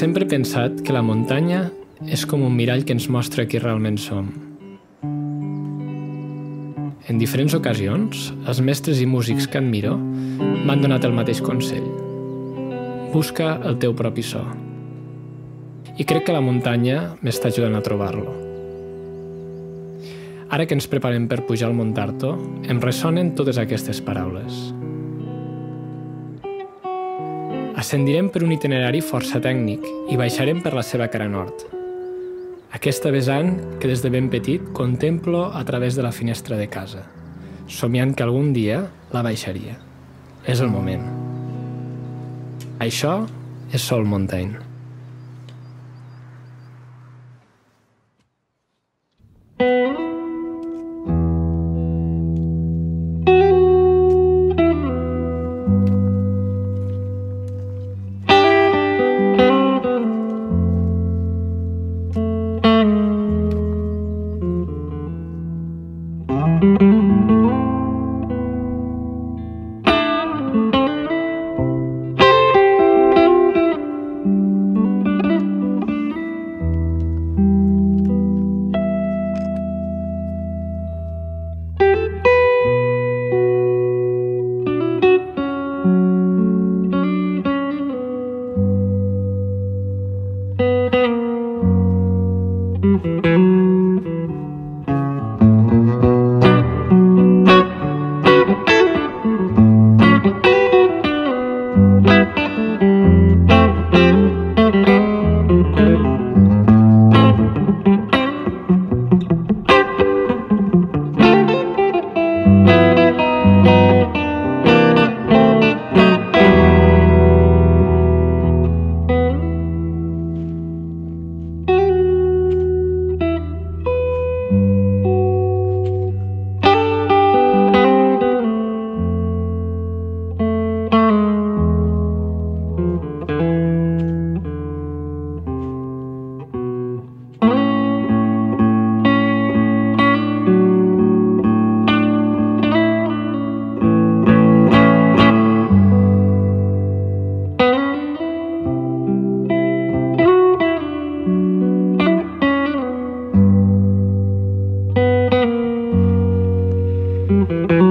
Sempre he pensat que la muntanya és com un mirall que ens mostra qui realment som. En diferents ocasions, els mestres i músics que admiro m'han donat el mateix consell. Busca el teu propi so. I crec que la muntanya m'està ajudant a trobar-lo. Ara que ens preparem per pujar al Montarto, em ressonen totes aquestes paraules. Ascendirem per un itinerari força tècnic i baixarem per la seva cara nord. Aquesta vessant que des de ben petit contemplo a través de la finestra de casa, somiant que algun dia la baixaria. És el moment. Això és Sol Montaigne. Música